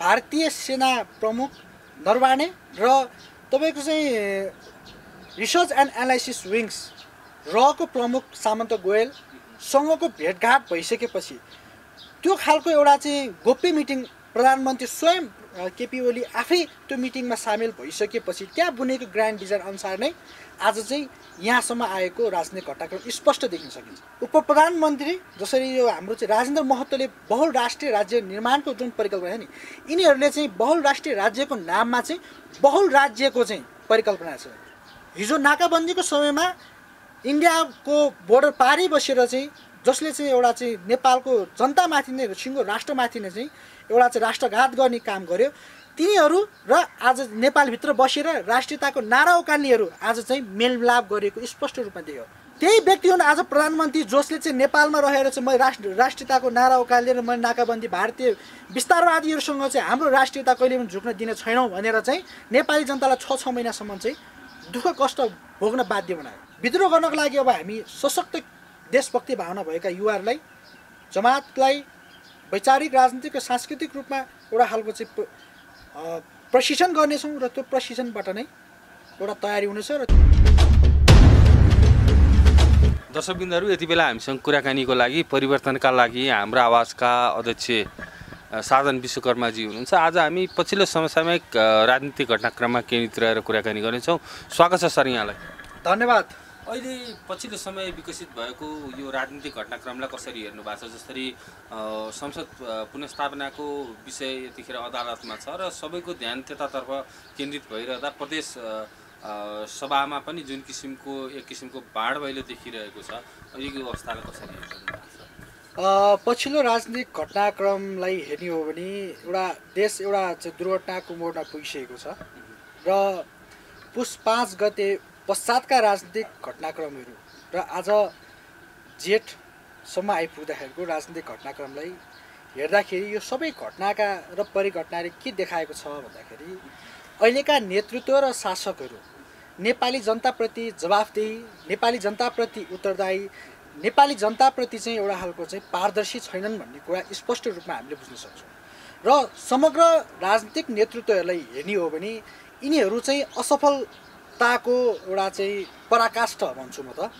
भारतीय सेना प्रमुख नरवाणे र तपाईँको चाहिँ रिसर्च एन्ड एनालाइसिस विङ्स रको प्रमुख सामन्त गोयलसँगको भेटघाट भइसकेपछि त्यो खालको एउटा चाहिँ गोप्य मिटिङ प्रधानमन्त्री स्वयं केपी ओली आफै त्यो मिटिङमा सामेल भइसकेपछि त्यहाँ बुनेको ग्रान्ड डिजाइन अनुसार नै आज चाहिँ यहाँसम्म आएको राजनीतिक घटनाक्रम स्पष्ट देखिन सकिन्छ। उप प्रधानमन्त्री जसरी यो हाम्रो चाहिँ राजेन्द्र महतोले बहुल राष्ट्रिय राज्य निर्माणको जुन परिकल्पना छ नि यिनीहरूले चाहिँ बहुल राष्ट्रिय राज्यको नाममा चाहिँ बहुल राज्यको चाहिँ परिकल्पना छ। हिजो नाकाबन्दीको समयमा इन्डियाको बोर्डर पारी बसेर चाहिँ जसले चाहिँ एउटा चाहिँ नेपालको जनतामाथि नै सिङ्गो राष्ट्रमाथि नै चाहिँ एउटा चाहिँ राष्ट्रघात गर्ने काम गर्यो। तिनीहरू र आज नेपालभित्र बसेर राष्ट्रियताको नारा उकाल्नेहरू आज चाहिँ मेलमिलाप गरेको स्पष्ट रूपमा देखियो। त्यही व्यक्ति हुन् आज प्रधानमन्त्री जसले चाहिँ नेपालमा रहेर चाहिँ मैले राष्ट्र राष्ट्रियताको नारा उकालेर मैले नाकाबन्दी भारतीय विस्तारवादीहरूसँग चाहिँ हाम्रो राष्ट्रियता कहिले पनि झुक्न दिने छैनौँ भनेर चाहिँ नेपाली जनतालाई छ छ महिनासम्म चाहिँ दुःख कष्ट भोग्न बाध्य बनायो। विद्रोह गर्नको लागि अब हामी सशक्त देशभक्ति भावना भएका युवाहरूलाई जमातलाई वैचारिक राजनीतिक र सांस्कृतिक रूपमा एउटा खालको चाहिँ प्रशिक्षण गर्नेछौँ र त्यो प्रशिक्षणबाट नै एउटा तयारी हुनेछ र दर्शकबिन्दहरू यति बेला हामीसँग कुराकानीको लागि परिवर्तनका लागि हाम्रो आवाजका अध्यक्ष साधन विश्वकर्माजी हुनुहुन्छ। आज हामी पछिल्लो समसामयिक राजनीतिक घटनाक्रममा केन्द्रित रहेर कुराकानी गर्नेछौँ। स्वागत छ सर यहाँलाई। धन्यवाद। अहिले पछिल्लो समय विकसित भएको यो राजनीतिक घटनाक्रमलाई कसरी हेर्नु भएको छ? जसरी संसद पुनस्थापनाको विषय यतिखेर अदालतमा छ र सबैको ध्यान त्यतातर्फ केन्द्रित भइरहँदा प्रदेश सभामा पनि जुन किसिमको एक किसिमको बाढ भैलो देखिरहेको छ यो अवस्थालाई कसरी हेर्नु भएको छ? अ, पछिल्लो राजनीतिक घटनाक्रमलाई हेर्ने हो भने एउटा देश एउटा दुर्घटनाको मोडमा पुगिसकेको छ र पुस पाँच गते पश्चातका राजनीतिक घटनाक्रमहरू र आज जेठसम्म आइपुग्दाखेरिको राजनीतिक घटनाक्रमलाई हेर्दाखेरि यो सबै घटनाका र परिघटनाले के देखाएको छ भन्दाखेरि अहिलेका नेतृत्व र शासकहरू नेपाली जनताप्रति जवाफदेही नेपाली जनताप्रति उत्तरदायी नेपाली जनताप्रति चाहिँ एउटा खालको चाहिँ पारदर्शी छैनन् भन्ने कुरा स्पष्ट रूपमा हामीले बुझ्न सक्छौँ। र समग्र राजनीतिक नेतृत्वहरूलाई हेर्ने हो भने यिनीहरू चाहिँ असफलताको एउटा चाहिँ पराकाष्ठ भन्छु म त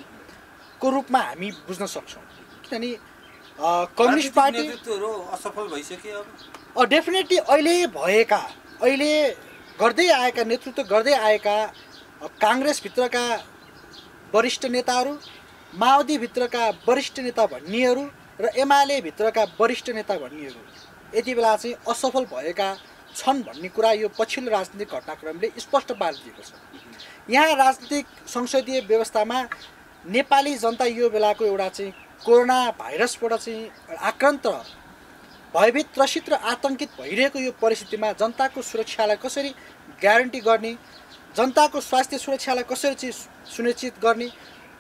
को रूपमा हामी बुझ्न सक्छौँ। किनभने कम्युनिस्ट पार्टी असफल भइसक्यो अब। डेफिनेटली अहिले भएका अहिले गर्दै आएका नेतृत्व गर्दै आएका काङ्ग्रेसभित्रका वरिष्ठ नेताहरू माओवादीभित्रका वरिष्ठ नेता भन्नेहरू र एमाले भित्रका वरिष्ठ नेता भन्नेहरू यति बेला चाहिँ असफल भएका छन् भन्ने कुरा यो पछिल्लो राजनीतिक घटनाक्रमले स्पष्ट पारिदिएको छ। यहाँ राजनीतिक संसदीय व्यवस्थामा नेपाली जनता यो बेलाको एउटा चाहिँ कोरोना भाइरसबाट चाहिँ आक्रान्त भयभीत त्रसित र आतङ्कित भइरहेको यो परिस्थितिमा जनताको सुरक्षालाई कसरी ग्यारेन्टी गर्ने जनताको स्वास्थ्य सुरक्षालाई कसरी चाहिँ सुनिश्चित गर्ने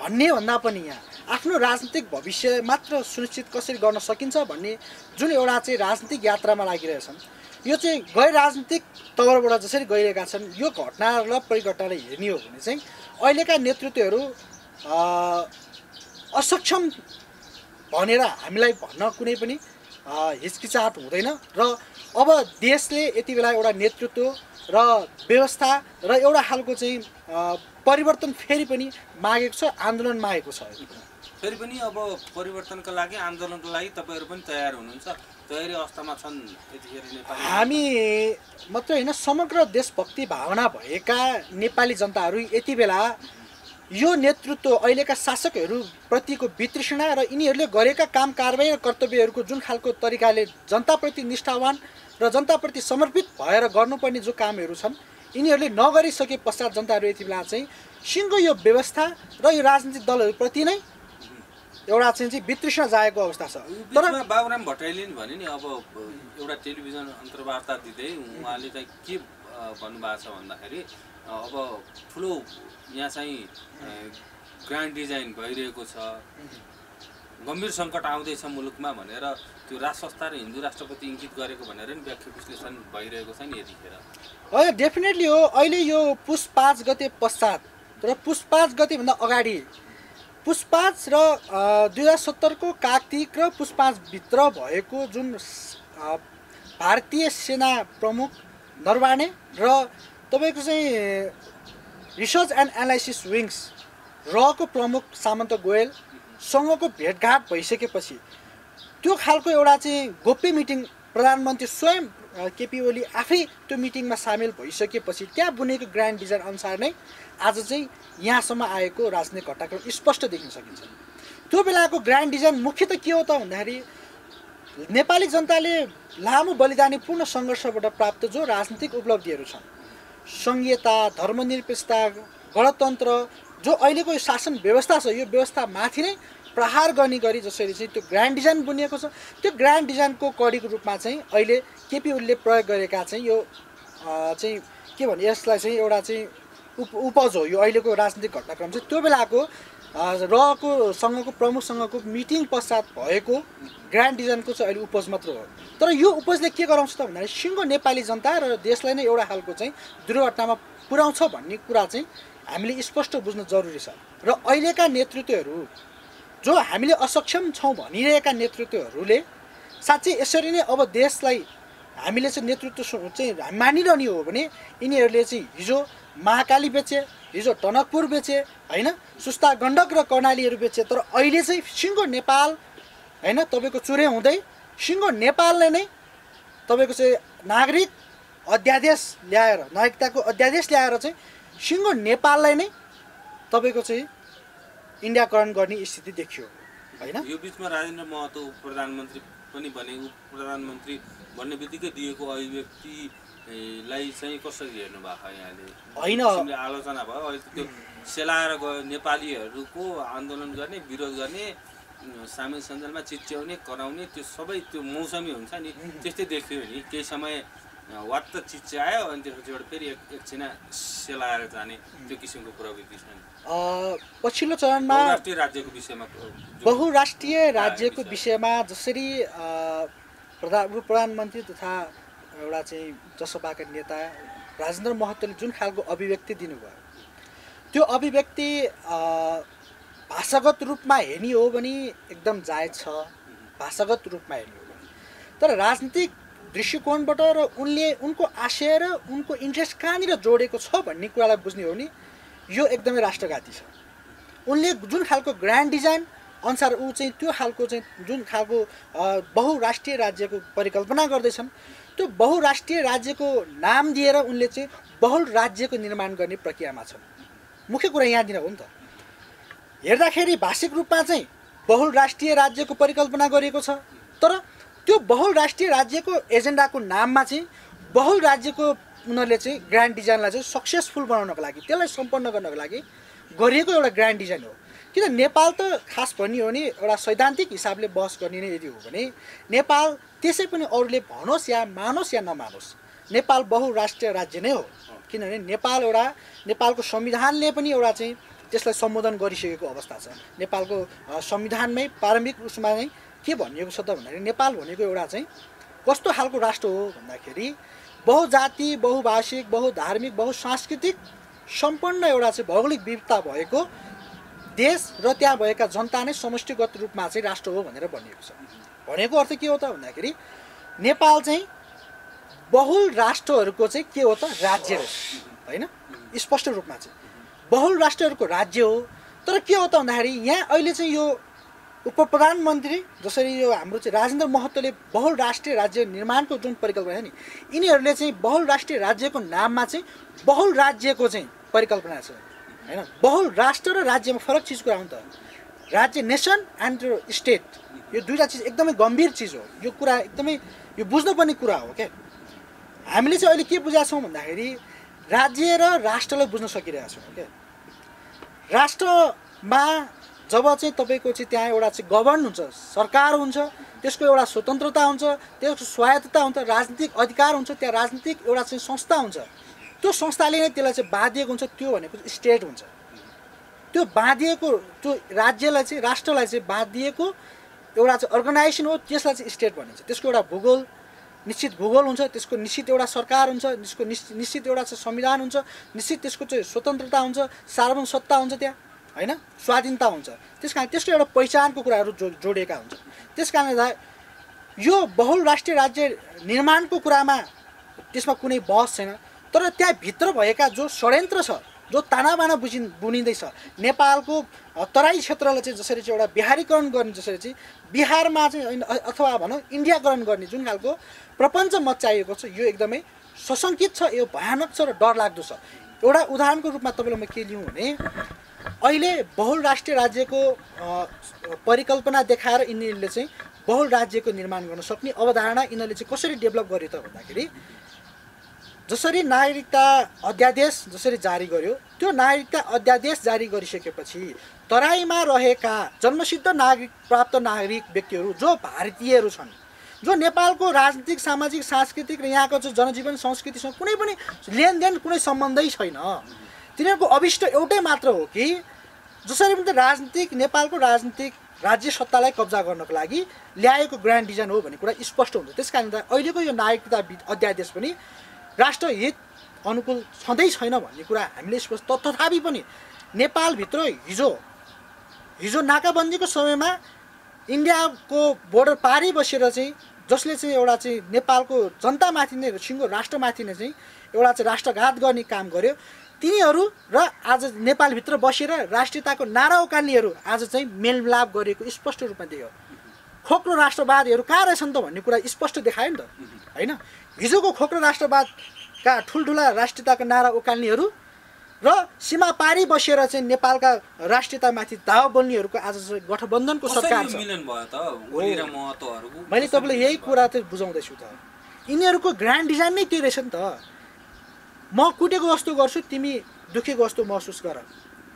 भन्ने भन्दा पनि यहाँ आफ्नो राजनीतिक भविष्य मात्र सुनिश्चित कसरी गर्न सकिन्छ भन्ने जुन एउटा चाहिँ राजनीतिक यात्रामा लागिरहेछन् यो चाहिँ गैर राजनीतिक तवरबाट जसरी गइरहेका छन् यो घटनाहरूलाई परिघटनालाई हेर्ने हो भने चाहिँ अहिलेका नेतृत्वहरू असक्षम भनेर हामीलाई भन्न कुनै पनि हिचकिचाहट हुँदैन र अब देशले यति बेला एउटा नेतृत्व र व्यवस्था र एउटा खालको चाहिँ परिवर्तन फेरि पनि मागेको छ आन्दोलन मागेको छ फेरि पनि अब परिवर्तनका लागि आन्दोलनको लागि तपाईँहरू पनि तयार हुनुहुन्छ। तयारी अवस्थामा छन् यतिखेर नेपाली। हामी मात्र होइन समग्र देशभक्ति भावना भएका नेपाली जनताहरू यति बेला यो नेतृत्व अहिलेका शासकहरू प्रतिको वितृष्णा र यिनीहरूले गरेका काम कारबाही र कर्तव्यहरूको जुन खालको तरिकाले जनताप्रति निष्ठावान र जनताप्रति समर्पित भएर गर्नुपर्ने जो कामहरू छन् यिनीहरूले नगरिसके पश्चात जनताहरू यति बेला चाहिँ सिङ्गो यो व्यवस्था र यो राजनीतिक दलहरूप्रति नै एउटा चाहिँ चाहिँ वितृष्णा जाएको अवस्था छ। तर बाबुराम भट्टराईले नि भने नि अब एउटा टेलिभिजन अन्तर्वार्ता दिँदै उहाँले चाहिँ के भन्नुभएको छ भन्दाखेरि अब ठुलो यहाँ चाहिँ ग्रान्ड डिजाइन भइरहेको छ। गम्भीर सङ्कट आउँदैछ मुलुकमा भनेर त्यो राज संस्था र हिन्दू राष्ट्रपति इङ्गित गरेको भनेर नि व्याख्या विश्लेषण भइरहेको छ नि यतिखेर। होइन डेफिनेटली हो। अहिले यो पुस पाँच गते पश्चात र पुस पाँच गतेभन्दा अगाडि पुस पाँच र दुई हजार सत्तरको कार्तिक र पुस पाँचभित्र भएको जुन भारतीय सेना प्रमुख नरवाणे र तपाईँको चाहिँ रिसर्च एन्ड एनालाइसिस विङ्स रको प्रमुख सामन्त गोयलसँगको भेटघाट भइसकेपछि त्यो खालको एउटा चाहिँ गोप्य मिटिङ प्रधानमन्त्री स्वयं केपी ओली आफै त्यो मिटिङमा सामेल भइसकेपछि त्यहाँ बुनेको ग्रान्ड डिजाइन अनुसार नै आज चाहिँ यहाँसम्म आएको राजनीतिक घटनाक्रम स्पष्ट देख्न सकिन्छ। त्यो बेलाको ग्रान्ड डिजाइन मुख्य त के हो त भन्दाखेरि नेपाली जनताले लामो बलिदानीपूर्ण सङ्घर्षबाट प्राप्त जो राजनीतिक उपलब्धिहरू छन् सङ्घीयता धर्मनिरपेक्षता गणतन्त्र जो अहिलेको यो शासन व्यवस्था छ यो व्यवस्था माथि नै प्रहार गर्ने गरी जसरी चाहिँ त्यो ग्रान्ड डिजाइन बुनिएको छ त्यो ग्रान्ड डिजाइनको कडीको रूपमा चाहिँ अहिले केपी ओलीले प्रयोग गरेका चाहिँ यो चाहिँ के भने यसलाई चाहिँ एउटा चाहिँ उप उपज हो। यो अहिलेको राजनीतिक घटनाक्रम चाहिँ त्यो बेलाको रहको सँगको प्रमुखसँगको मिटिङ पश्चात भएको ग्रान्ड डिजाइनको चाहिँ अहिले उपज मात्र हो। तर यो उपजले के गराउँछ त भन्दाखेरि सिङ्गो नेपाली जनता र देशलाई नै एउटा खालको चाहिँ दुर्घटनामा पुर्याउँछ भन्ने कुरा चाहिँ हामीले स्पष्ट बुझ्न जरुरी छ। र अहिलेका नेतृत्वहरू जो हामीले असक्षम छौँ भनिरहेका नेतृत्वहरूले साँच्चै यसरी नै अब देशलाई हामीले चाहिँ नेतृत्व चाहिँ मानिरहने हो भने यिनीहरूले चाहिँ हिजो महाकाली बेचे हिजो टनकपुर बेचे होइन? सुस्ता गण्डक र कर्णालीहरू बेचे तर अहिले चाहिँ सिङ्गो नेपाल होइन? तपाईँको चुरे हुँदै सिङ्गो नेपालले नै तपाईँको चाहिँ नागरिक अध्यादेश ल्याएर नागरिकताको अध्यादेश ल्याएर चाहिँ सिङ्गो नेपाललाई नै तपाईँको चाहिँ इन्डियाकरण गर्ने स्थिति देखियो होइन? यो बिचमा राजेन्द्र महतो प्रधानमन्त्री पनि उप प्रधानमन्त्री भन्ने बित्तिकै दिएको अभिव्यक्तिलाई चाहिँ कसरी हेर्नु भएको यहाँले? होइन। आलोचना भयो। अहिले त्यो सेलाएर गयो नेपालीहरूको आन्दोलन गर्ने विरोध गर्ने सामेल सञ्जालमा चिच्याउने कराउने त्यो सबै त्यो मौसमी हुन्छ नि। त्यस्तै देखियो नि। केही समय वात्त चिच्यायो अनि त्यसपछिबाट फेरि एक एकछिन सेलाएर जाने त्यो किसिमको प्रवृत्ति छ पछिल्लो चरणमा बहुराष्ट्रिय राज्यको विषयमा बहुराष्ट्रिय राज्यको विषयमा। जसरी प्रधान प्रधानमन्त्री तथा एउटा चाहिँ जसपाका नेता राजेन्द्र महतोले जुन खालको अभिव्यक्ति दिनुभयो त्यो अभिव्यक्ति भाषागत रूपमा हेर्ने हो भने एकदम जायज छ। भाषागत रूपमा हेर्ने हो भने। तर राजनीतिक दृष्टिकोणबाट र उनले उनको आशय र उनको इन्ट्रेस्ट कहाँनिर जोडेको छ भन्ने कुरालाई बुझ्ने हो भने यो एकदमै राष्ट्रघाती छ। उनले जुन खालको ग्रान्ड डिजाइन अनुसार ऊ चाहिँ त्यो खालको चाहिँ जुन खालको बहुराष्ट्रिय राज्यको परिकल्पना गर्दैछन् त्यो बहुराष्ट्रिय राज्यको नाम दिएर उनले चाहिँ बहुल राज्यको निर्माण गर्ने प्रक्रियामा छन्। मुख्य कुरा यहाँनिर हो नि त। हेर्दाखेरि भाषिक रूपमा चाहिँ बहुल राष्ट्रिय राज्यको परिकल्पना गरिएको छ तर त्यो बहुल राष्ट्रिय राज्यको एजेन्डाको नाममा चाहिँ बहुल राज्यको उनीहरूले चाहिँ ग्रान्ड डिजाइनलाई चाहिँ सक्सेसफुल बनाउनको लागि त्यसलाई सम्पन्न गर्नको लागि गरिएको एउटा ग्रान्ड डिजाइन हो। किन नेपाल त खास भन्ने हो भने एउटा सैद्धान्तिक हिसाबले बहस गर्ने नै यदि हो भने नेपाल त्यसै पनि अरूले भनोस् या मानोस् या नमानोस् नेपाल बहुराष्ट्रिय राज्य नै हो। किनभने नेपाल एउटा नेपालको संविधानले पनि एउटा चाहिँ त्यसलाई सम्बोधन गरिसकेको अवस्था छ। नेपालको संविधानमै प्रारम्भिक उसमा नै के भनिएको छ त भन्दाखेरि नेपाल भनेको एउटा चाहिँ कस्तो खालको राष्ट्र हो भन्दाखेरि बहुजाति बहुभाषिक बहुधार्मिक बहुसांस्कृतिक सम्पन्न एउटा चाहिँ भौगोलिक विविधता भएको देश र त्यहाँ भएका जनता नै समष्टिगत रूपमा चाहिँ राष्ट्र हो भनेर भनिएको छ। भनेको अर्थ के हो त भन्दाखेरि नेपाल चाहिँ बहुल राष्ट्रहरूको चाहिँ के हो त राज्य हो होइन? स्पष्ट रूपमा चाहिँ। बहुल राष्ट्रहरूको राज्य हो। तर के हो त भन्दाखेरि यहाँ अहिले चाहिँ यो उप प्रधानमन्त्री जसरी यो हाम्रो चाहिँ राजेन्द्र महतोले बहुल राष्ट्रिय राज्य निर्माणको जुन परिकल्पना नि यिनीहरूले चाहिँ बहुल राष्ट्रिय राज्यको नाममा चाहिँ बहुल राज्यको चाहिँ परिकल्पना छ। होइन? बहुल राष्ट्र र राज्यमा फरक चिज कुरा हो नि त। राज्य नेसन एन्ड स्टेट यो दुईवटा चिज एकदमै गम्भीर चिज हो। यो कुरा एकदमै यो बुझ्नुपर्ने कुरा हो क्या हामीले चाहिँ अहिले के बुझाएको छौँ भन्दाखेरि राज्य र राष्ट्रलाई बुझ्न सकिरहेका छौँ क्या राष्ट्रमा जब चाहिँ तपाईँको चाहिँ त्यहाँ एउटा चाहिँ गभर्न हुन्छ सरकार हुन्छ त्यसको एउटा स्वतन्त्रता हुन्छ त्यसको स्वायत्तता हुन्छ राजनीतिक अधिकार हुन्छ त्यहाँ राजनीतिक एउटा चाहिँ संस्था हुन्छ। त्यो संस्थाले नै त्यसलाई चाहिँ बाँधिएको हुन्छ त्यो भनेको स्टेट हुन्छ। त्यो बाँधिएको त्यो राज्यलाई चाहिँ राष्ट्रलाई चाहिँ बाँधिएको एउटा चाहिँ अर्गनाइजेसन हो त्यसलाई चाहिँ स्टेट भनिन्छ। त्यसको एउटा भूगोल निश्चित भूगोल हुन्छ त्यसको निश्चित एउटा सरकार हुन्छ त्यसको निश्चित एउटा चाहिँ संविधान हुन्छ निश्चित त्यसको चाहिँ स्वतन्त्रता हुन्छ सार्वभौम सत्ता हुन्छ त्यहाँ होइन? स्वाधीनता हुन्छ। त्यस कारण त्यसको एउटा पहिचानको कुराहरू जो जोडिएका हुन्छ। त्यस कारणले यो बहुराष्ट्रिय राज्य निर्माणको कुरामा त्यसमा कुनै बहस छैन। तर त्यहाँभित्र भएका जो षड्यन्त्र छ जो तानाबाना बुझिन् बुनिँदैछ नेपालको तराई क्षेत्रलाई चाहिँ जसरी चाहिँ एउटा बिहारीकरण गर्ने जसरी चाहिँ बिहारमा चाहिँ अथवा भनौँ इन्डियाकरण गर्ने जुन खालको प्रपञ्च मचाइएको छ यो एकदमै सशङ्कित छ यो भयानक छ र डरलाग्दो छ। एउटा उदाहरणको रूपमा तपाईँलाई म के लिउँ भने अहिले बहुराष्ट्रिय राज्यको अ, परिकल्पना देखाएर यिनीहरूले चाहिँ बहुल राज्यको निर्माण गर्न सक्ने अवधारणा यिनीहरूले चाहिँ कसरी डेभलप गर्यो त भन्दाखेरि जसरी नागरिकता अध्यादेश जसरी जारी गर्यो त्यो नागरिकता अध्यादेश जारी गरिसकेपछि तराईमा रहेका जन्मसिद्ध नागरिक प्राप्त नागरिक व्यक्तिहरू जो भारतीयहरू छन् जो नेपालको राजनीतिक सामाजिक सांस्कृतिक र यहाँको जो जनजीवन संस्कृतिसँग कुनै पनि लेनदेन कुनै सम्बन्धै छैन तिनीहरूको अभिष्ट एउटै मात्र हो कि जसरी पनि राजनीतिक नेपालको राजनीतिक राज्य सत्तालाई कब्जा गर्नको लागि ल्याएको ग्रान्ड डिजाइन हो भन्ने कुरा स्पष्ट हुन्छ त्यस कारण अहिलेको यो नागरिकता अध्यादेश पनि राष्ट्रहित अनुकूल छँदै छैन भन्ने कुरा हामीले स्पष्ट तथापि पनि नेपालभित्र हिजो हिजो नाकाबन्दीको समयमा इन्डियाको बोर्डर पारी बसेर चाहिँ जसले चाहिँ एउटा चाहिँ नेपालको जनतामाथि नै सिङ्गो राष्ट्रमाथि नै चाहिँ एउटा चाहिँ राष्ट्रघात गर्ने काम गर्यो। तिनीहरू र आज नेपालभित्र बसेर राष्ट्रियताको नारा उकाल्नेहरू आज चाहिँ मेलमिलाप गरेको स्पष्ट रूपमा देखियो। खोक्रो राष्ट्रवादीहरू कहाँ रहेछन् त भन्ने कुरा स्पष्ट देखायो नि त। होइन? हिजोको खोक्रो राष्ट्रवादका ठुल्ठुला राष्ट्रियताको नारा उकाल्नेहरू र सीमा पारी बसेर चाहिँ नेपालका राष्ट्रियतामाथि दावा बोल्नेहरूको आज चाहिँ गठबन्धनको सरकार छ? मैले तपाईँलाई यही कुरा चाहिँ बुझाउँदैछु त। यिनीहरूको ग्रान्ड डिजाइन नै त्यही रहेछ नि त। म कुटेको वस्तु गर्छु तिमी दुखेको वस्तु महसुस गर।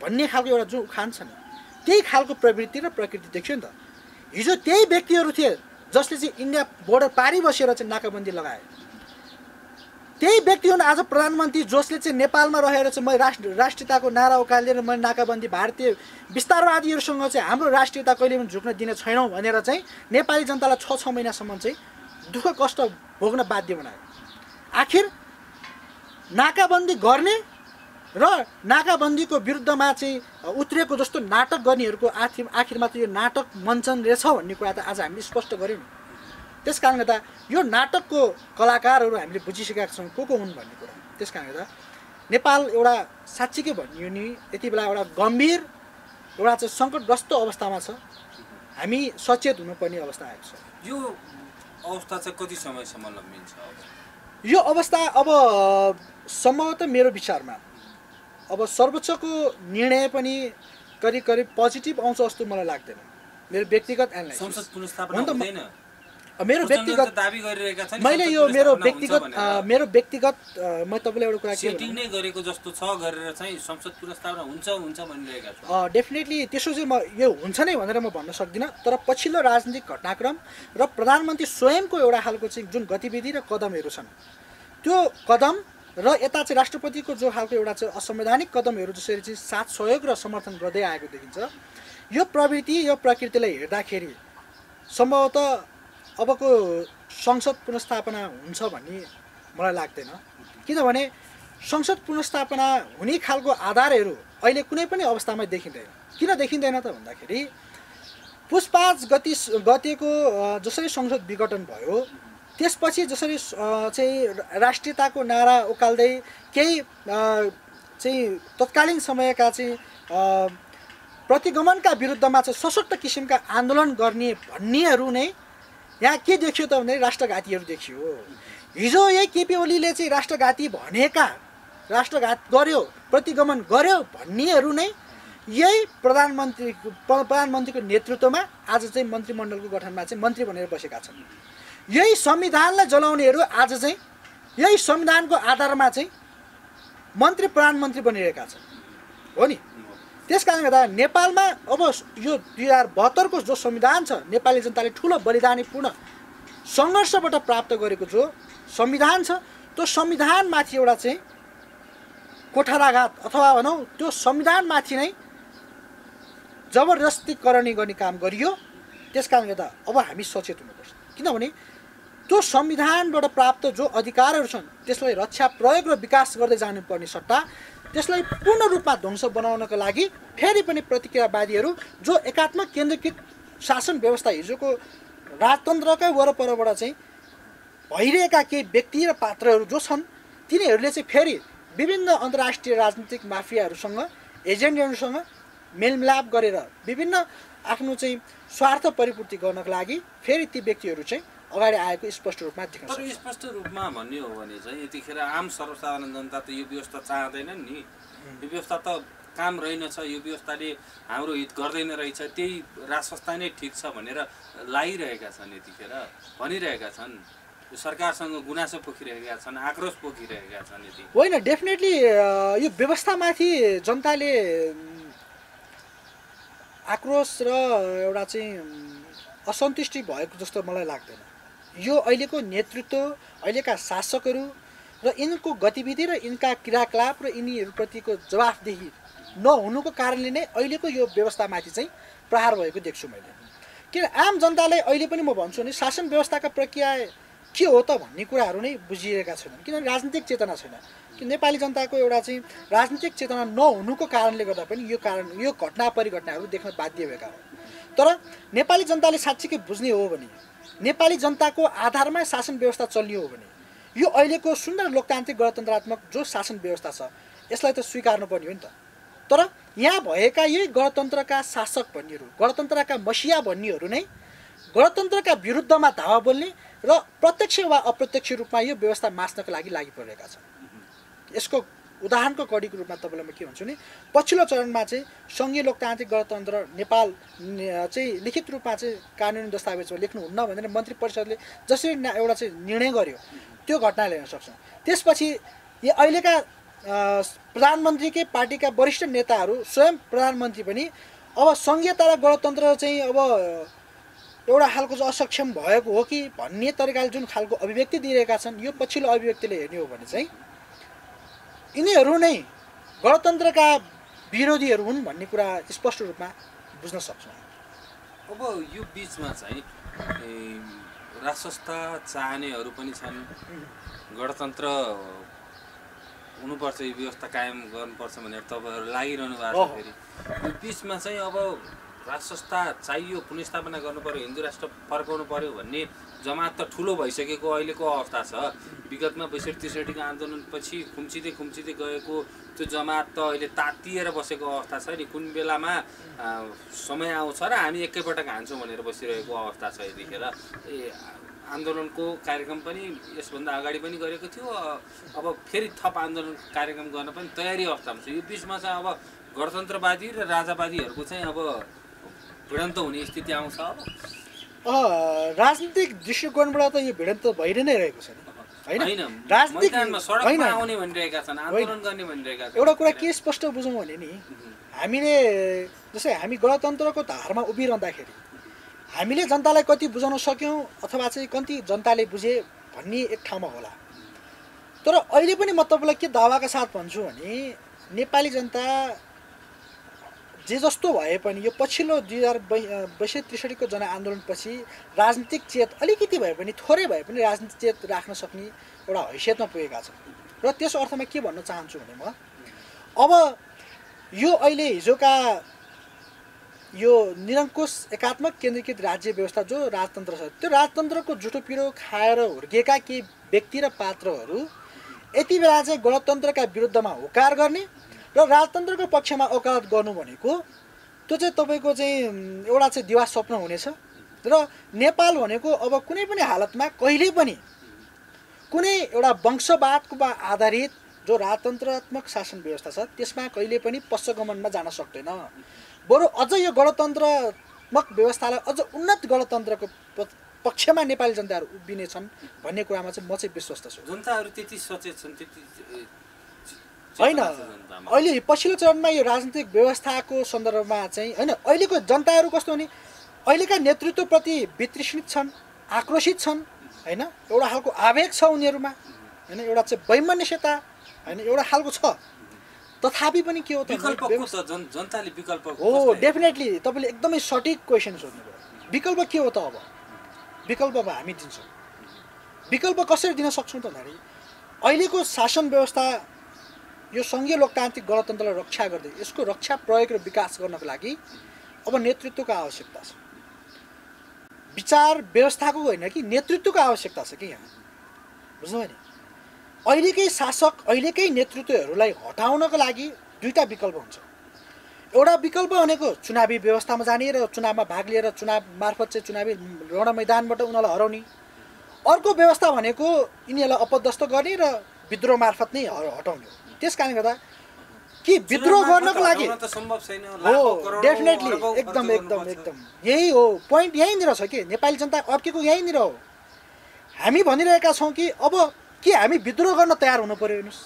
भन्ने खालको एउटा जो उखान छ नि त्यही खालको प्रवृत्ति र प्रकृति देखियो नि त। हिजो त्यही व्यक्तिहरू थिए जसले चाहिँ इन्डिया बोर्डर पारी बसेर चाहिँ नाकाबन्दी लगाए। त्यही व्यक्ति हुन् आज प्रधानमन्त्री जसले चाहिँ नेपालमा रहेर चाहिँ मैले राष्ट्र राष्ट्रियताको नारा उकालेर मैले नाकाबन्दी भारतीय विस्तारवादीहरूसँग चाहिँ हाम्रो राष्ट्रियता कहिले पनि झुक्न दिने छैनौँ भनेर चाहिँ नेपाली जनतालाई छ छ महिनासम्म चाहिँ दुःख कष्ट भोग्न बाध्य बनायो। आखिर नाकाबन्दी गर्ने र नाकाबन्दीको विरुद्धमा चाहिँ उत्रिएको जस्तो नाटक गर्नेहरूको आखिर आखिरमा त यो नाटक मञ्चन रहेछ भन्ने कुरा त आज हामीले स्पष्ट गऱ्यौँ। त्यस कारणले त यो नाटकको कलाकारहरू हामीले बुझिसकेका छौँ को को हुन् भन्ने कुरा। त्यस कारणले त नेपाल एउटा साँच्चीकै भनियो नि यति बेला एउटा गम्भीर एउटा चाहिँ सङ्कटग्रस्त अवस्थामा छ। हामी सचेत हुनुपर्ने अवस्था आएको छ। यो अवस्था चाहिँ कति समयसम्म लम्बिन्छ यो अवस्था अब सम्भवतः मेरो विचारमा अब सर्वोच्चको निर्णय पनि करिब करिब पोजिटिभ आउँछ जस्तो मलाई लाग्दैन। मेरो व्यक्तिगत संसद हुँदैन। मेरो व्यक्तिगत त दाबी गरिरहेका छन् मैले यो मेरो व्यक्तिगत मेरो व्यक्तिगत म तपाईँलाई एउटा कुरा के सेटिङ नै गरेको जस्तो छ गरेर चाहिँ संसद पुनर्स्थापना हुन्छ हुन्छ भनिरहेका छन् डेफिनेटली त्यसो चाहिँ म यो हुन्छ नै भनेर म भन्न सक्दिनँ तर पछिल्लो राजनीतिक घटनाक्रम र प्रधानमन्त्री स्वयंको एउटा खालको चाहिँ जुन गतिविधि र कदमहरू छन् त्यो कदम र यता चाहिँ राष्ट्रपतिको जो खालको एउटा चाहिँ असंवैधानिक कदमहरू जसरी चाहिँ साथ सहयोग र समर्थन गर्दै आएको देखिन्छ यो प्रवृत्ति यो प्रकृतिलाई हेर्दाखेरि सम्भवतः अबको संसद पुनर्स्थापना हुन्छ भन्ने मलाई लाग्दैन। किनभने संसद पुनर्स्थापना हुने खालको आधारहरू अहिले कुनै पनि अवस्थामा देखिँदैन। किन देखिँदैन त भन्दाखेरि पुस पाँच गति गतिको जसरी संसद विघटन भयो त्यसपछि जसरी चाहिँ राष्ट्रियताको नारा उकाल्दै केही चाहिँ तत्कालीन समयका चाहिँ प्रतिगमनका विरुद्धमा चाहिँ सशक्त किसिमका आन्दोलन गर्ने भन्नेहरू नै यहाँ के देखियो त भने राष्ट्रघातीहरू देखियो हिजो यही केपी ओलीले चाहिँ राष्ट्रघाती भनेका राष्ट्रघात गर्यो प्रतिगमन गर्यो भन्नेहरू नै यही प्रधानमन्त्री प्र- प्रधानमन्त्रीको नेतृत्वमा आज चाहिँ मन्त्रीमण्डलको गठनमा चाहिँ मन्त्री बनेर बसेका छन्। यही संविधानलाई जलाउनेहरू आज चाहिँ यही संविधानको आधारमा चाहिँ मन्त्री प्रधानमन्त्री बनिरहेका छन्। हो नि? त्यस कारणले गर्दा नेपालमा अब यो दुई हजार बहत्तरको जो संविधान छ नेपाली जनताले ठुलो बलिदानीपूर्ण सङ्घर्षबाट प्राप्त गरेको जो संविधान छ त्यो संविधानमाथि एउटा चाहिँ कोठाराघात अथवा भनौँ त्यो संविधानमाथि नै जबरजस्तीकरणी गर्ने काम गरियो। त्यस कारणले गर्दा अब हामी सचेत हुनुपर्छ। किनभने त्यो संविधानबाट प्राप्त जो अधिकारहरू छन् त्यसलाई रक्षा प्रयोग र विकास गर्दै जानुपर्ने सट्टा त्यसलाई पूर्ण रूपमा ध्वंस बनाउनको लागि फेरि पनि प्रतिक्रियावादीहरू जो एकात्मक केन्द्रीकृत शासन व्यवस्था हिजोको राजतन्त्रकै वरपरबाट चाहिँ भइरहेका केही व्यक्ति र पात्रहरू जो छन् तिनीहरूले चाहिँ फेरि विभिन्न अन्तर्राष्ट्रिय राजनीतिक माफियाहरूसँग एजेन्टहरूसँग मेलमिलाप गरेर विभिन्न आफ्नो चाहिँ स्वार्थ परिपूर्ति गर्नको लागि फेरि ती व्यक्तिहरू चाहिँ अगाडि आएको स्पष्ट रूपमा देख्न तर स्पष्ट रूपमा भन्ने हो भने चाहिँ यतिखेर आम सर्वसाधारण जनता त यो व्यवस्था चाहँदैनन् नि। यो व्यवस्था त काम रहेनछ यो व्यवस्थाले हाम्रो हित गर्दैन रहेछ त्यही राज संस्था नै ठिक छ भनेर लागिरहेका छन् यतिखेर भनिरहेका छन्। यो सरकारसँग गुनासो पोखिरहेका छन् आक्रोश पोखिरहेका छन् यति। होइन डेफिनेटली यो व्यवस्थामाथि जनताले आक्रोश र एउटा चाहिँ असन्तुष्टि भएको जस्तो मलाई लाग्दैन। यो अहिलेको नेतृत्व अहिलेका शासकहरू र यिनको गतिविधि र यिनका क्रियाकलाप र यिनीहरूप्रतिको जवाफदेही नहुनुको कारणले नै अहिलेको यो व्यवस्थामाथि चाहिँ प्रहार भएको देख्छु मैले। किन आम जनतालाई अहिले पनि म भन्छु भने शासन व्यवस्थाका प्रक्रिया के हो त भन्ने कुराहरू नै बुझिरहेका छैनन् किनभने राजनीतिक चेतना छैन। कि नेपाली जनताको एउटा चाहिँ राजनीतिक चेतना नहुनुको कारणले गर्दा पनि यो कारण यो घटना परिघटनाहरू देख्न बाध्य भएका हुन्। तर नेपाली जनताले साँच्चीकै बुझ्ने हो भने नेपाली जनताको आधारमा शासन व्यवस्था चल्ने हो भने यो अहिलेको सुन्दर लोकतान्त्रिक गणतन्त्रात्मक जो शासन व्यवस्था छ यसलाई त स्वीकार्नुपर्ने हो नि त। तर यहाँ भएका यही गणतन्त्रका शासक भन्नेहरू गणतन्त्रका मसिया भन्नेहरू नै गणतन्त्रका विरुद्धमा धावा बोल्ने र प्रत्यक्ष वा अप्रत्यक्ष रूपमा यो व्यवस्था मास्नको लागि लागि परिरहेका छन्। यसको उदाहरणको कडीको रूपमा तपाईँलाई म के भन्छु भने पछिल्लो चरणमा चाहिँ सङ्घीय लोकतान्त्रिक गणतन्त्र नेपाल चाहिँ लिखित रूपमा चाहिँ कानुनी दस्तावेजमा लेख्नुहुन्न भनेर मन्त्री परिषदले जसरी एउटा चाहिँ निर्णय गर्यो त्यो घटना लिन सक्छौँ। त्यसपछि यो अहिलेका प्रधानमन्त्रीकै पार्टीका वरिष्ठ नेताहरू स्वयं प्रधानमन्त्री पनि अब सङ्घीयता र गणतन्त्र चाहिँ अब एउटा खालको चाहिँ असक्षम भएको हो कि भन्ने तरिकाले जुन खालको अभिव्यक्ति दिइरहेका छन् यो पछिल्लो अभिव्यक्तिले हेर्ने हो भने चाहिँ यिनीहरू नै गणतन्त्रका विरोधीहरू हुन् भन्ने कुरा स्पष्ट रूपमा बुझ्न सक्छौँ। अब यो बिचमा चाहिँ ए, राज संस्था चाहनेहरू पनि छन्। गणतन्त्र हुनुपर्छ यो व्यवस्था कायम गर्नुपर्छ भनेर तपाईँहरू लागिरहनु भएको छ। फेरि। यो बिचमा चाहिँ अब राज संस्था चाहियो पुनस्थापना गर्नु पर्यो हिन्दू राष्ट्र फर्काउनु पर्यो भन्ने जमात त ठुलो भइसकेको अहिलेको अवस्था छ। विगतमा बैसठी त्रिसठीको आन्दोलनपछि खुम्चिँदै खुम्चिँदै गएको त्यो जमात त अहिले तातिएर बसेको अवस्था छ नि। कुन बेलामा समय आउँछ र हामी एकैपटक हान्छौँ भनेर बसिरहेको अवस्था छ यतिखेर। ए आन्दोलनको कार्यक्रम पनि यसभन्दा अगाडि पनि गरेको थियो। अब फेरि थप आन्दोलन कार्यक्रम गर्न पनि तयारी अवस्थामा छ। यो बिचमा चाहिँ अब गणतन्त्रवादी र राजावादीहरूको चाहिँ अब भिडन्त हुने स्थिति आउँछ अब। राजनीतिक दृष्टिकोणबाट त यो भिडन्त भइरहे नै रहेको छ एउटा कुरा के स्पष्ट बुझौँ भने नि हामीले जस्तै हामी गणतन्त्रको धारमा उभिरहँदाखेरि हामीले जनतालाई कति बुझाउन सक्यौँ अथवा चाहिँ कति जनताले बुझे भन्ने एक ठाउँमा होला। तर अहिले पनि म तपाईँलाई के दावाका साथ भन्छु भने नेपाली जनता जे जस्तो भए पनि यो पछिल्लो दुई हजार बै बैसठी त्रिसठीको जनआन्दोलनपछि राजनीतिक चेत अलिकति भए पनि थोरै भए पनि राजनीतिक चेत राख्न सक्ने एउटा हैसियतमा पुगेका छन्। र त्यस अर्थमा के भन्न चाहन्छु भने म अब यो अहिले हिजोका यो निरङ्कुश एकात्मक केन्द्रीकृत राज्य व्यवस्था जो राजतन्त्र छ त्यो राजतन्त्रको जुठो पिरो खाएर हुर्किएका केही व्यक्ति र पात्रहरू यति बेला चाहिँ गणतन्त्रका विरुद्धमा होकार गर्ने र राजतन्त्रको पक्षमा वकालत गर्नु भनेको त्यो चाहिँ तपाईँको चाहिँ एउटा चाहिँ दिवा स्वप्न हुनेछ। र नेपाल भनेको अब कुनै पनि हालतमा कहिल्यै पनि कुनै एउटा वंशवादकोमा आधारित जो राजतन्त्रात्मक शासन व्यवस्था छ त्यसमा कहिले पनि पश्चगमनमा जान सक्दैन। बरु अझ यो गणतन्त्रात्मक व्यवस्थालाई अझ उन्नत गणतन्त्रको पक्षमा नेपाली जनताहरू उभिने छन् भन्ने कुरामा चाहिँ म चाहिँ विश्वस्त छु। जनताहरू त्यति सचेत छन् त्यति होइन। अहिले पछिल्लो चरणमा यो राजनीतिक व्यवस्थाको सन्दर्भमा चाहिँ होइन अहिलेको जनताहरू कस्तो भने अहिलेका नेतृत्वप्रति वितृष्णित छन् आक्रोशित छन् होइन? एउटा खालको आवेग छ उनीहरूमा होइन? एउटा चाहिँ वैमनस्यता होइन? एउटा खालको छ। तथापि पनि के हो त जनताले विकल्प हो डेफिनेटली तपाईँले एकदमै सठिक क्वेसन सोध्नुभयो। विकल्प के हो त अब? विकल्प अब हामी दिन्छौँ। विकल्प कसरी दिन सक्छौँ त भन्दाखेरि अहिलेको शासन व्यवस्था यो सङ्घीय लोकतान्त्रिक गणतन्त्रलाई रक्षा गर्दै यसको रक्षा प्रयोग र विकास गर्नको लागि अब नेतृत्वको आवश्यकता छ। विचार व्यवस्थाको होइन कि नेतृत्वको आवश्यकता छ कि यहाँ? बुझ्नुभयो नि? अहिलेकै शासक अहिलेकै नेतृत्वहरूलाई हटाउनको लागि दुईवटा विकल्प हुन्छ। एउटा विकल्प भनेको चुनावी व्यवस्थामा जाने र चुनावमा भाग लिएर चुनाव मार्फत चाहिँ चुनावी रण मैदानबाट उनीहरूलाई हराउने। अर्को व्यवस्था भनेको यिनीहरूलाई अपदस्थ गर्ने र विद्रोह मार्फत नै हटाउने हो। त्यस कारणले गर्दा कि विद्रोह गर्नको लागि हो डेफिनेटली एकदम एकदम। एकदम। यही हो पोइन्ट यहीँनिर छ कि नेपाली जनता अड्केको यहीँनिर हो। हामी भनिरहेका छौँ कि अब के हामी विद्रोह गर्न तयार हुनु पऱ्यो हेर्नुहोस्।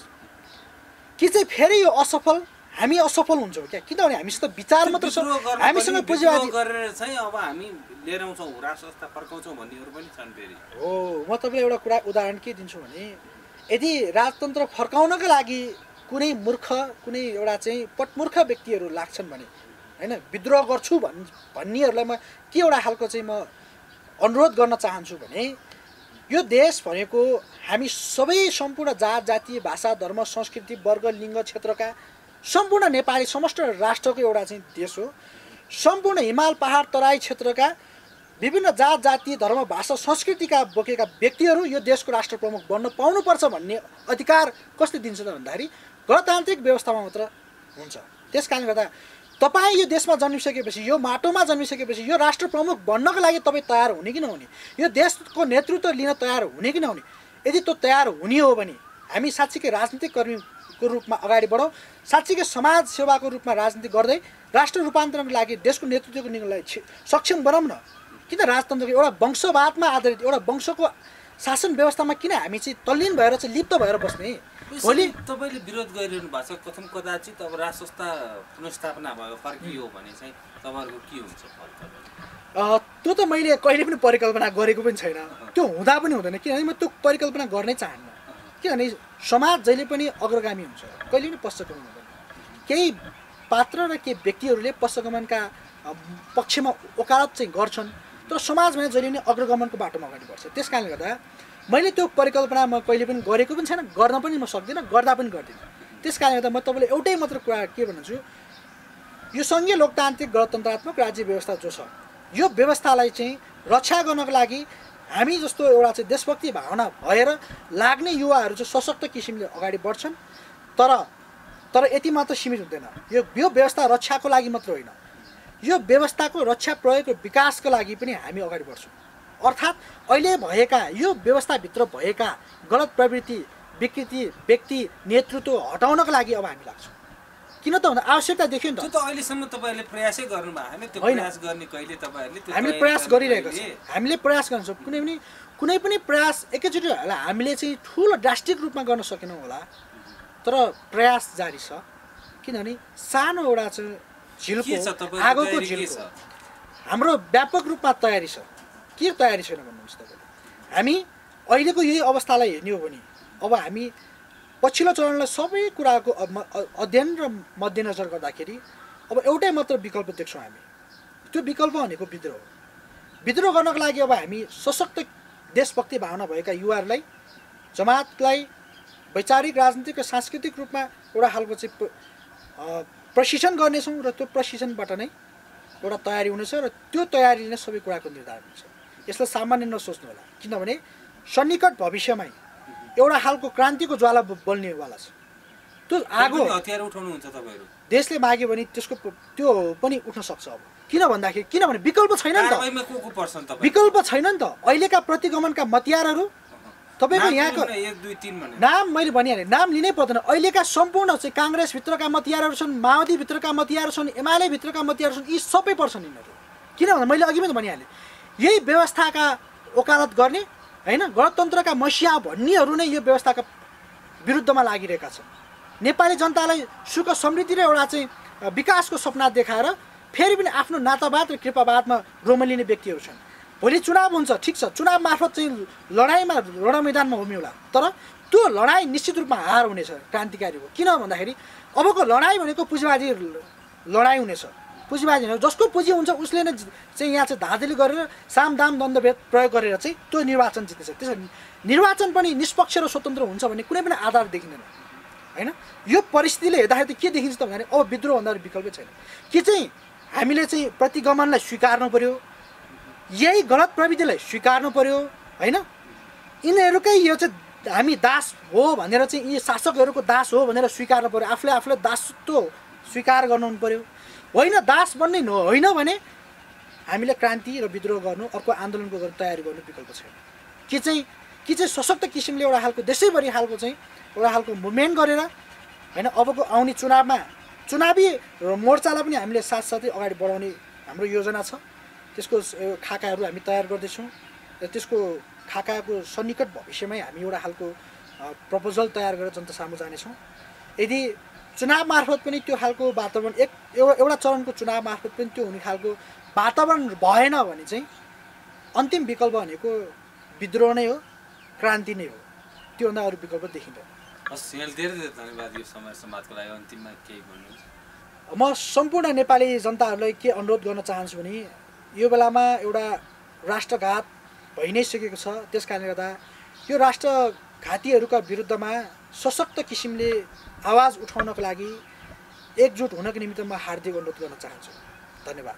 कि चाहिँ फेरि यो असफल हामी असफल हुन्छौँ क्या? किनभने हामीसित विचार मात्र छ। हामीसँग पुँजीवादी गरेर चाहिँ अब हामी लिएर आउँछौँ संस्था फर्काउँछौँ भन्नेहरू पनि छन् फेरि। हो म तपाईँलाई एउटा कुरा उदाहरण के दिन्छु भने यदि राजतन्त्र फर्काउनका लागि कुनै मूर्ख कुनै एउटा चाहिँ पटमूर्ख व्यक्तिहरू लाग्छन् भने होइन विद्रोह गर्छु भन् भन्नेहरूलाई म के एउटा खालको चाहिँ म अनुरोध गर्न चाहन्छु भने यो देश भनेको हामी सबै सम्पूर्ण जात जाति भाषा धर्म संस्कृति वर्ग लिङ्ग क्षेत्रका सम्पूर्ण नेपाली समष्ट राष्ट्रको एउटा चाहिँ देश हो। सम्पूर्ण हिमाल पहाड तराई क्षेत्रका विभिन्न जात जाति धर्म भाषा संस्कृतिका बोकेका व्यक्तिहरू यो देशको राष्ट्र प्रमुख बन्न पाउनुपर्छ भन्ने अधिकार कसले दिन्छ त भन्दाखेरि गणतान्त्रिक व्यवस्थामा मात्र हुन्छ। त्यस कारणले गर्दा तपाईँ यो देशमा जन्मिसकेपछि यो माटोमा जन्मिसकेपछि यो राष्ट्र प्रमुख बन्नको लागि तपाईँ तयार हुने कि नहुने? यो देशको नेतृत्व लिन तयार हुने कि नहुने? यदि त्यो तयार हुने हो भने हामी साँच्चीकै राजनीतिक कर्मीको रूपमा अगाडि बढौँ साँच्चीकै समाज सेवाको रूपमा राजनीति गर्दै राष्ट्र रूपान्तरणको लागि देशको नेतृत्वको छि- सक्षम बनाऊँ न। किन राजतन्त्रको एउटा वंशवादमा आधारित एउटा वंशको शासन व्यवस्थामा किन हामी चाहिँ तल्लीन भएर चाहिँ लिप्त भएर बस्ने? भोलि तपाईँले विरोध गरिरहनु भएको छ। कथम कदाचित अब राज संस्था पुनस्थापना भयो फर्कियो भने चाहिँ तपाईँहरूको के हुन्छ त्यो त मैले कहिले पनि परिकल्पना गरेको पनि छैन। त्यो हुँदा पनि हुँदैन। किनभने म त्यो परिकल्पना गर्नै चाहन्न। किनभने समाज जहिले पनि अग्रगामी हुन्छ। कहिले पनि पश्चगमन हुँदैन। केही पात्र र केही व्यक्तिहरूले पश्चगमनका पक्षमा वकालत चाहिँ गर्छन्। तर समाज भने जहिले पनि अग्रगमनको बाटोमा अगाडि बढ्छ। त्यस कारणले गर्दा मैले त्यो परिकल्पना म कहिले पनि गरेको पनि छैन गर्न पनि म सक्दिनँ गर्दा पनि गर्दिनँ। त्यस कारणले गर्दा म तपाईँलाई एउटै मात्र कुरा के भन्छु यो सङ्घीय लोकतान्त्रिक गणतन्त्रात्मक राज्य व्यवस्था जो छ यो व्यवस्थालाई चाहिँ रक्षा गर्नको लागि हामी जस्तो एउटा चाहिँ देशभक्ति भावना भएर लाग्ने युवाहरू चाहिँ सशक्त किसिमले अगाडि बढ्छन् तर तर यति मात्र सीमित हुँदैन। यो यो व्यवस्था रक्षाको लागि मात्र होइन। यो व्यवस्थाको रक्षा प्रयोग र विकासको लागि पनि हामी अगाडि बढ्छौँ। अर्थात् अहिले भएका यो व्यवस्थाभित्र भएका गलत प्रवृत्ति विकृति व्यक्ति नेतृत्व हटाउनको लागि अब हामी लाग्छौँ। किन त भन्दा आवश्यकता देखियो नि त। अहिलेसम्म तपाईँहरूले प्रयासै गर्नु भएको होइन हामीले प्रयास गरिरहेका? छौँ। हामीले प्रयास गर्छौँ कुनै पनि कुनै पनि प्रयास एकैचोटि हामीले चाहिँ ठुलो ड्रास्टिक रूपमा गर्न सकेनौँ होला। तर प्रयास जारी छ। किनभने सानो एउटा चाहिँ झिल्को आगोको झिल्को हाम्रो व्यापक रूपमा तयारी छ। के तयारी छैन भन्नुहुन्छ तपाईँले हामी अहिलेको यही अवस्थालाई हेर्ने हो भने अब हामी पछिल्लो चरणलाई सबै कुराको अध्ययन र मध्यनजर गर्दाखेरि अब एउटै मात्र विकल्प देख्छौँ हामी। त्यो विकल्प भनेको विद्रोह विद्रोह गर्नको लागि अब हामी सशक्त देशभक्ति भावना भएका युवाहरूलाई जमातलाई वैचारिक राजनीतिक र सांस्कृतिक रूपमा एउटा खालको चाहिँ प्रशिक्षण गर्नेछौँ र त्यो प्रशिक्षणबाट नै एउटा तयारी हुनेछ र त्यो तयारी नै सबै कुराको निर्धारण हुन्छ। यसलाई सामान्य नसोच्नु होला। किनभने सन्निकट भविष्यमै एउटा खालको क्रान्तिको ज्वाला बल्नेवाला छ। त्यो आगो हतियार उठाउनुहुन्छ तपाईँहरू। देशले माग्यो भने त्यसको त्यो पनि उठ्न सक्छ अब। किन भन्दाखेरि किनभने विकल्प छैन नि त। विकल्प छैन नि त। अहिलेका प्रतिगमनका मतियारहरू तपाईँको यहाँको नाम मैले भनिहालेँ। नाम लिनै पर्दैन। अहिलेका सम्पूर्ण चाहिँ काङ्ग्रेसभित्रका मतियारहरू छन् माओवादीभित्रका मतियारहरू छन् एमाले भित्रका मतियारहरू छन् यी सबै पर्छन् यिनीहरू। किन भन्दा मैले अघि पनि भनिहालेँ यही व्यवस्थाका वकालत गर्ने होइन गणतन्त्रका मसिया भन्नेहरू नै यो व्यवस्थाका विरुद्धमा लागिरहेका छन्। नेपाली जनतालाई सुख समृद्धि र एउटा चाहिँ विकासको सपना देखाएर फेरि पनि आफ्नो नातावाद र कृपावादमा रोमलिने व्यक्तिहरू छन्। भोलि चुनाव हुन्छ ठिक छ। चुनाव मार्फत चाहिँ लडाइँमा रणमैदानमा होम्यौला तर त्यो लडाइँ निश्चित रूपमा हार हुनेछ क्रान्तिकारीको किन भन्दाखेरि अबको लडाइँ भनेको पुँजीबाजी लडाइँ हुनेछ। पुँजीबाजी जसको पुँजी हुन्छ उसले नै चाहिँ यहाँ चाहिँ धाँधली गरेर साम दाम दण्डभेद प्रयोग गरेर चाहिँ त्यो निर्वाचन जित्नेछ। त्यसो निर्वाचन पनि निष्पक्ष र स्वतन्त्र हुन्छ भन्ने कुनै पनि आधार देखिँदैन। होइन? यो परिस्थितिले हेर्दाखेरि त के देखिन्छ त भन्दाखेरि अब विद्रोह भन्दा विकल्पै छैन। कि चाहिँ हामीले चाहिँ प्रतिगमनलाई स्वीकार्नु पर्यो? यही गलत प्रविधिलाई स्वीकार्नु पर्यो होइन? यिनीहरूकै यो चाहिँ हामी दास हो भनेर चाहिँ यी शासकहरूको दास हो भनेर स्वीकार्नु पर्यो। आफूले आफूले दासत्व स्वीकार गर्नु पर्यो होइन दास बन्ने होइन भने हामीले क्रान्ति र विद्रोह गर्नु अर्को आन्दोलनको गर्नु तयारी गर्नु विकल्प छैन। कि चाहिँ कि चाहिँ सशक्त किसिमले एउटा खालको देशैभरि खालको चाहिँ एउटा खालको मुभमेन्ट गरेर होइन अबको आउने चुनावमा चुनावी मोर्चालाई पनि हामीले साथसाथै अगाडि बढाउने हाम्रो योजना छ। त्यसको खाकाहरू हामी तयार गर्दैछौँ र त्यसको खाकाको सन्निकट भविष्यमै हामी एउटा खालको प्रपोजल तयार गरेर जनता सामु जानेछौँ। यदि चुनाव मार्फत पनि त्यो खालको वातावरण एक एउटा एउटा चरणको चुनाव मार्फत पनि त्यो हुने खालको वातावरण भएन भने चाहिँ अन्तिम विकल्प भनेको विद्रोह नै हो क्रान्ति नै हो। त्योभन्दा अरू विकल्प देखिँदैन। हस् यहाँले धेरै धेरै धन्यवाद यो समय संवादको लागि। अन्तिममा केही भन्नुहोस्। म सम्पूर्ण नेपाली जनताहरूलाई के अनुरोध गर्न चाहन्छु भने यो बेलामा एउटा राष्ट्रघात भइ नै सकेको छ। त्यस कारणले गर्दा यो राष्ट्रघातीहरूका विरुद्धमा सशक्त किसिमले आवाज उठाउनको लागि एकजुट हुनको निमित्त म हार्दिक अनुरोध गर्न चाहन्छु। धन्यवाद।